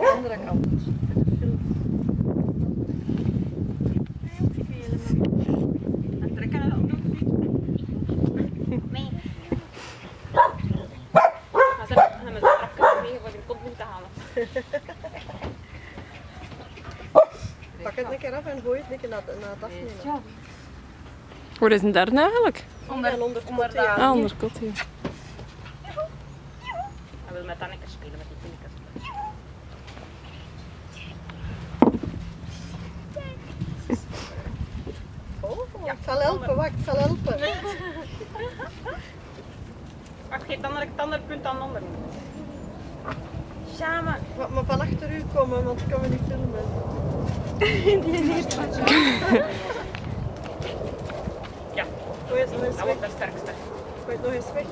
De andere kant. Voor. Pak het een keer af en gooi het een keer naar, het afnemen. Ja. Waar is een derde eigenlijk? Onder, onder het onder. Ah, onder wil met Anneke spelen, met die pinnetjes. Oh, ik zal helpen, wacht, ik zal helpen. Wacht, geef andere, het andere punt aan de ander. Samen. Maar, maar van achter u komen, want ik kan me niet filmen. Ja, Gooi het nog eens dat weg. wordt de sterkste. Gooi het nog eens weg.